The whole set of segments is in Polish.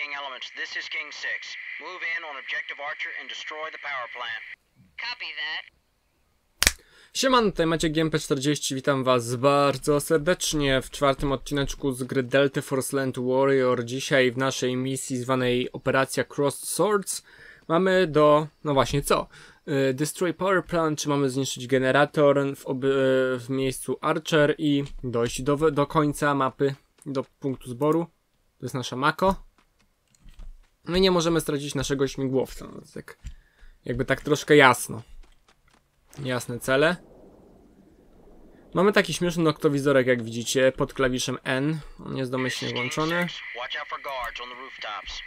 elements, this is King 6. Move in on Objective Archer and destroy the power plant. Copy that. Sieman, tutaj macie GMP40, witam was bardzo serdecznie w czwartym odcineczku z gry Delta Force Land Warrior. Dzisiaj w naszej misji zwanej Operacja Crossed Swords mamy do, no właśnie co? Y, Destroy Power Plant, czy mamy zniszczyć generator w, oby, y, w miejscu Archer i dojść do, do końca mapy, do punktu zboru. To jest nasza Mako. No i nie możemy stracić naszego śmigłowca, no, tak, jakby tak troszkę jasno. Jasne cele. Mamy taki śmieszny noktowizorek, jak widzicie, pod klawiszem N. On jest domyślnie włączony. 6, watch out for guards on the rooftops.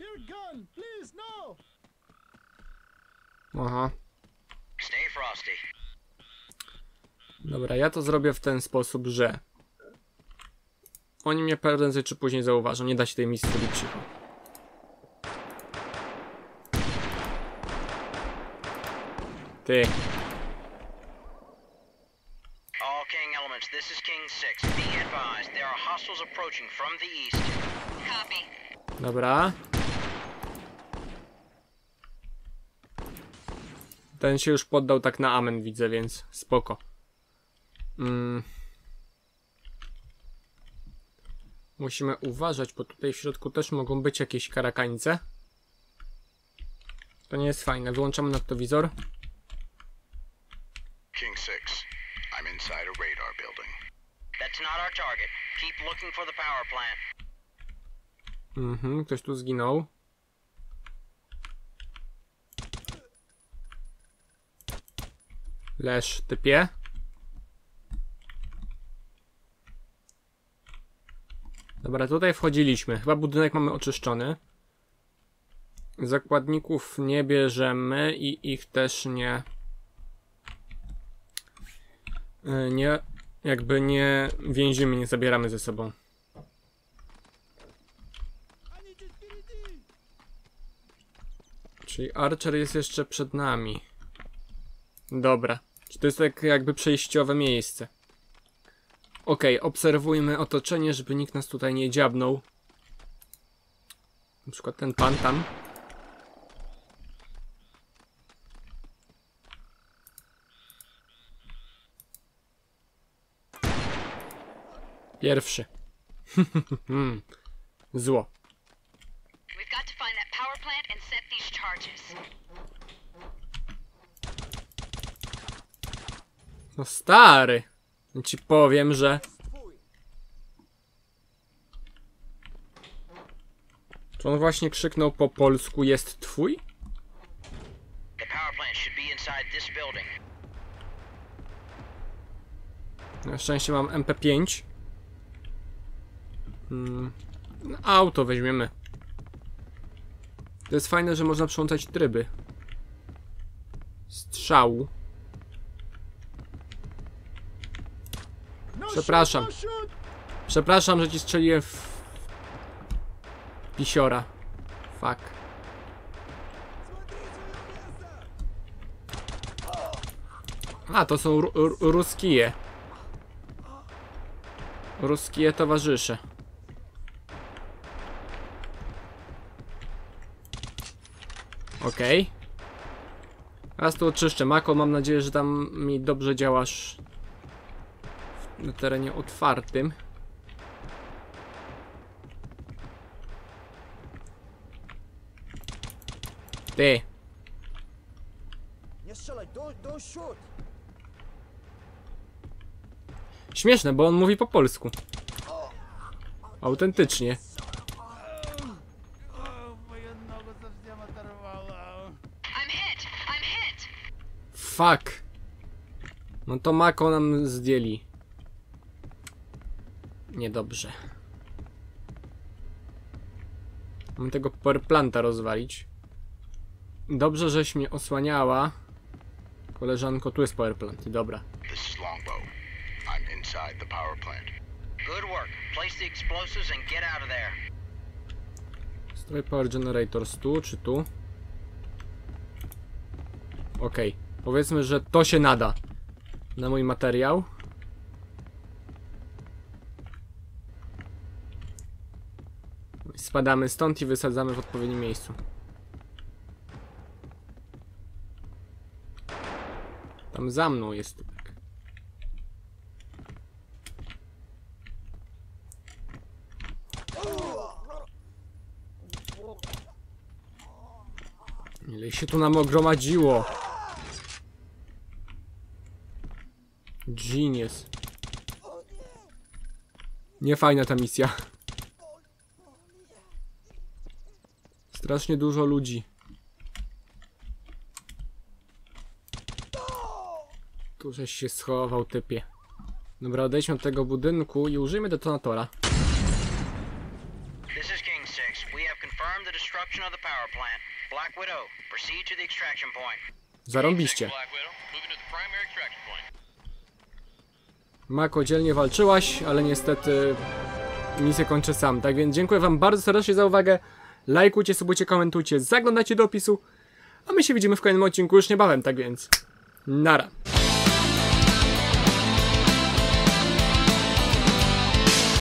Your gun, please, no! Aha. Dobra, ja to zrobię w ten sposób, że... Oni mnie prędzej czy później zauważą. Nie da się tej misji zrobić cicho. Ty. All King elements, this is King 6. Be advised, there are hostiles approaching from the east. Copy. Dobra. Ten się już poddał tak na amen, widzę, więc spoko. Mm. Musimy uważać, bo tutaj w środku też mogą być jakieś karakańce. To nie jest fajne. Wyłączamy noktowizor. King 6, I'm inside a radar building. That's not our target. Keep looking for the power plant. Mhm, ktoś tu zginął. Leż, typie. Dobra, tutaj wchodziliśmy. Chyba budynek mamy oczyszczony. Zakładników nie bierzemy i ich też nie... Y, nie... Jakby nie więzimy, nie zabieramy ze sobą. Czyli Archer jest jeszcze przed nami. Dobra. Czy to jest tak jakby przejściowe miejsce? Okej, obserwujmy otoczenie, żeby nikt nas tutaj nie dziabnął. Na przykład ten pan tam. Pierwszy. Zło. No stary. Ci powiem, że... Czy on właśnie krzyknął po polsku jest twój? Na szczęście mam MP5. Hmm. No, auto weźmiemy. To jest fajne, że można przełączać tryby. Strzału. Przepraszam. Przepraszam, że ci strzeliłem w... Pisiora. Fuck. A, to są ruskije. Ruskije towarzysze. Okej. Okay. Raz tu oczyszczę. Mako, mam nadzieję, że tam mi dobrze działasz na terenie otwartym. Ty. Śmieszne, bo on mówi po polsku. Autentycznie. Fuck. No to Mako nam zdjęli. Niedobrze. Mam tego powerplanta rozwalić. Dobrze, żeś mnie osłaniała. Koleżanko, tu jest powerplant. Dobra. This is Longbow. I'm inside the power plant. Good work. Place the explosives and get out of there. Stroj Power Generators tu czy tu? Okej. Powiedzmy, że to się nada na mój materiał. Spadamy stąd i wysadzamy w odpowiednim miejscu. Tam za mną jest typek. Ile się tu nam ogromadziło? Genius. Niefajna ta misja. Strasznie dużo ludzi. Tu żeś się schował, typie. Dobra, odejdźmy od tego budynku i użyjmy detonatora. This is King 6. We have confirmed the destruction of the power plant. Black Widow, proceed to the extraction point. Zarąbiście. Mako, dzielnie walczyłaś, ale niestety misję kończę sam. Tak więc dziękuję wam bardzo serdecznie za uwagę. Lajkujcie, subujcie, komentujcie, zaglądajcie do opisu. A my się widzimy w kolejnym odcinku już niebawem, tak więc nara.